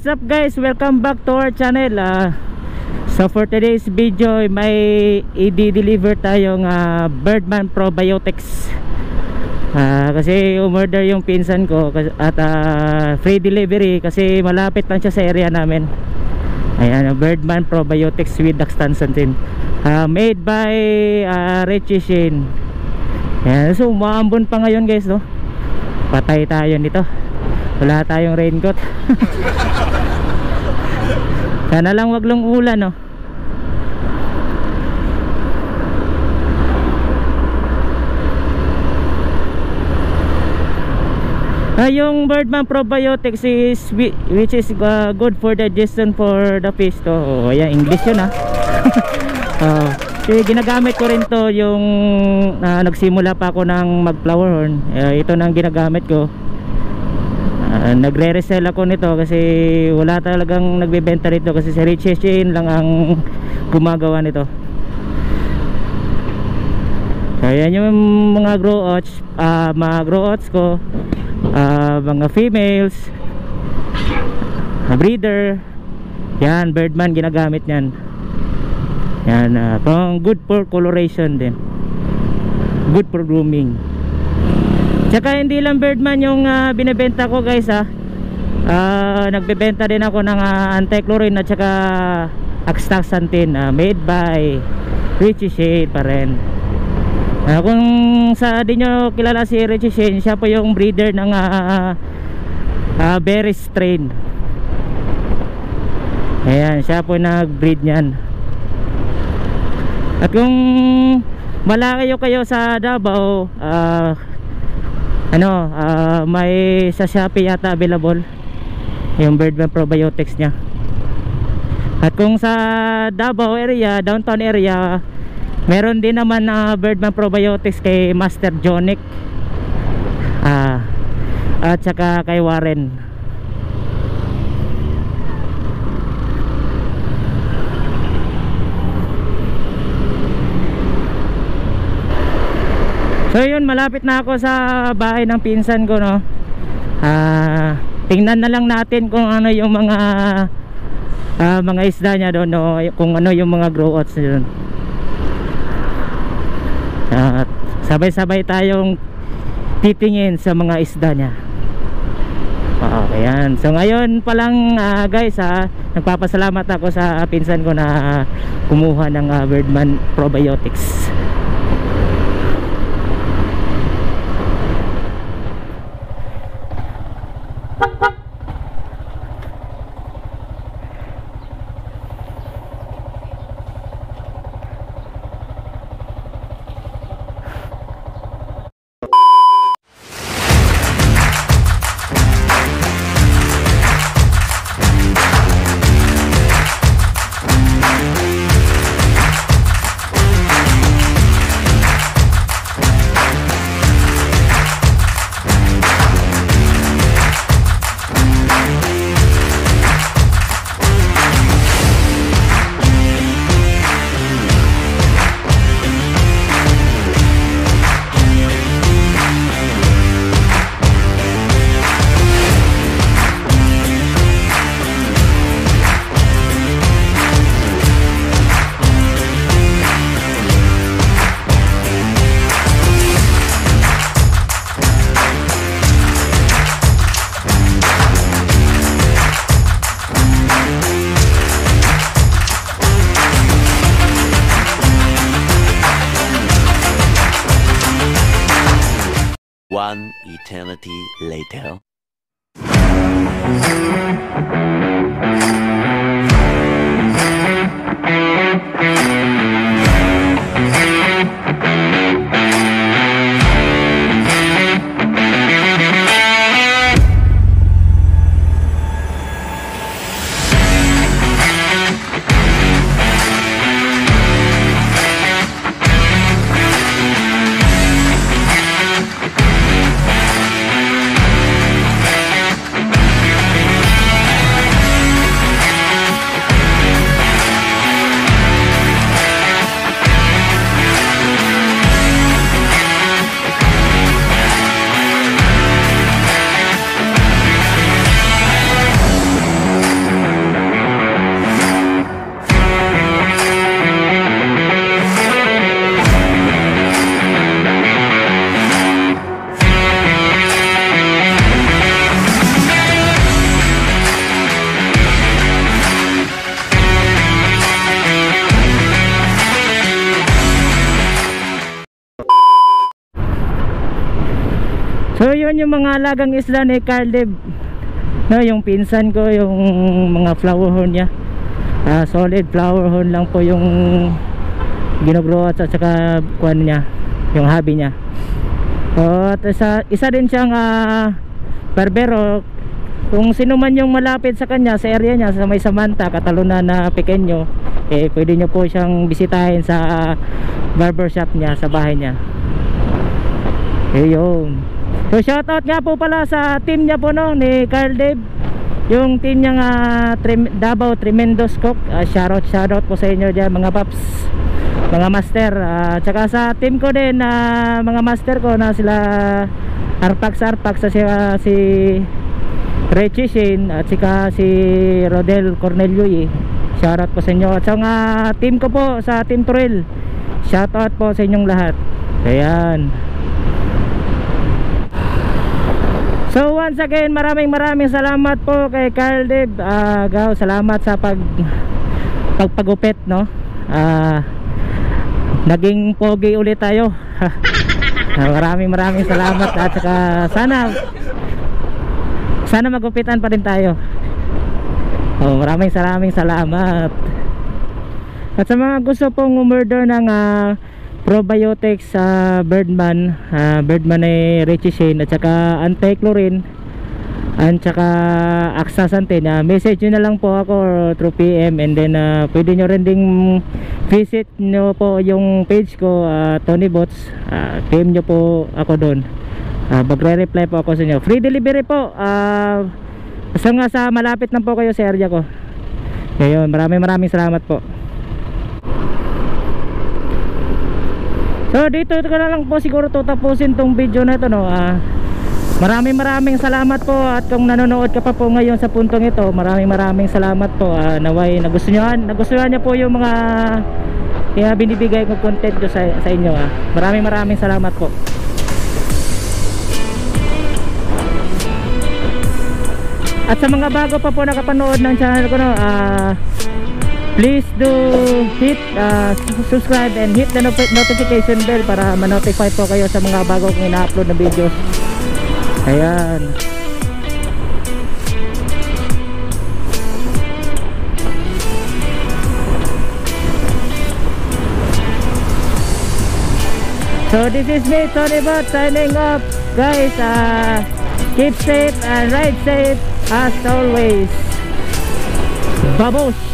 what's up guys? Welcome back to our channel. Uh, So for today's video may i-deliver tayong uh, Birdman Probiotics. Uh, Kasi umorder yung pinsan ko At uh, free delivery kasi malapit lang siya sa area namin. Ayan, Birdman Probiotics with Daxtanzantin. Uh, Made by uh, Richie Shane. Ayan, so umaambon pa ngayon guys no? Patay tayo nito wala tayong raincoat sana lang wag lang ulan no Ah, yung Birdman Probiotics is which is uh, good for digestion for the fish to. Oh, ayan English 'yun ah. oh, so, ginagamit ko rin to yung uh, nagsimula pa ako ng mag flower horn. Uh, ito nang ginagamit ko uh, nagre-resell ako nito kasi wala talagang nagbebenta rito kasi si Richie Chain lang ang gumagawa nito. So yan yung mga grow oats uh, mga grow oats ko. Uh, mga females breeder. Yan birdman ginagamit yan. Yan uh, good for coloration din. Good for grooming Tsaka hindi lang Birdman yung uh, binebenta ko guys ha. Uh, nagbebenta din ako ng uh, anti-chlorine at saka Axtaxanthin uh, made by Richie Shade pa rin. Uh, kung sa di nyo kilala si Richie Shade, siya po yung breeder ng uh, uh, berry strain. Ayan, siya po nag-breed niyan. At kung malayo kayo sa Davao, uh, ano uh, may sa Shopee yata available yung Birdman probiotics nya at kung sa Davao area downtown area meron din naman na uh, Birdman probiotics kay Master Jonic. Uh, at saka kay Warren So yun malapit na ako sa bahay ng pinsan ko no. Ah, tingnan na lang natin kung ano yung mga uh, mga isda niya doon no, kung ano yung mga grow outs doon. At sabay-sabay tayong titingin sa mga isda niya. Okay, yan. So ngayon pa lang uh, guys ha, nagpapasalamat ako sa pinsan ko na uh, kumuha ng uh, Birdman Probiotics. One eternity later. Yun yung mga alagang isla ni Carl Dev. No, yung pinsan ko, yung mga flower horn niya. Ah, solid flower horn lang po yung ginugrow at saka kuan niya, yung hobby niya. So, at isa, isa din siyang ah, barbero. Kung sino man yung malapit sa kanya, sa area niya, sa may Samanta, Cataluna na pequeño, eh pwede nyo po siyang bisitahin sa barbershop niya, sa bahay niya. Ayun. So shoutout nga po pala sa team niya po no ni Carl Dave. Yung team niya nga Trem Davao Tremendous Cook. Uh, shoutout shoutout po sa inyo diyan mga paps. Mga master. Uh, tsaka sa team ko din na mga master ko na sila Arpax Arpax sa si, uh, si Richie Shane at saka si Rodel Cornelio eh. Shoutout po sa inyo. At sa mga team ko po sa Team Trail. Shoutout po sa inyong lahat. Ayan. So once again maraming maraming salamat po kay Carl Dave uh, Gaw, salamat sa pag pagpagupit no? Ah, Naging pogi ulit tayo. Ah, Maraming maraming salamat At saka sana Sana magupitan pa rin tayo. Oh, Maraming maraming salamat. At sa mga gusto pong umorder ng ah, probiotics sa Birdman. Uh, Birdman ay Richie Shane at saka anti-chlorine at saka Axasantin uh, message nyo na lang po ako through PM and then uh, pwede nyo rin ding visit nyo po yung page ko uh, Tony Bots. Uh, PM nyo po ako doon. Uh, magre-reply po ako sa inyo. Free delivery po. Uh, basta nga sa malapit lang po kayo sa area ko. Ngayon maraming maraming salamat po So dito ko na lang po siguro tatapusin tong video na ito no. Ah, maraming maraming salamat po at kung nanonood ka pa po ngayon sa puntong ito, maraming maraming salamat po. Ah, naway nagustuhan, nagustuhan niyo po yung mga kaya binibigay kong content ko sa, sa inyo ah. Maraming maraming salamat po. At sa mga bago pa po nakapanood ng channel ko no, ah please do hit uh, subscribe and hit the not notification bell para ma-notify po kayo sa mga bago kong ina-upload na videos. Ayan. So this is me Tony Bot signing off. Guys uh, keep safe and ride safe as always. Vamos!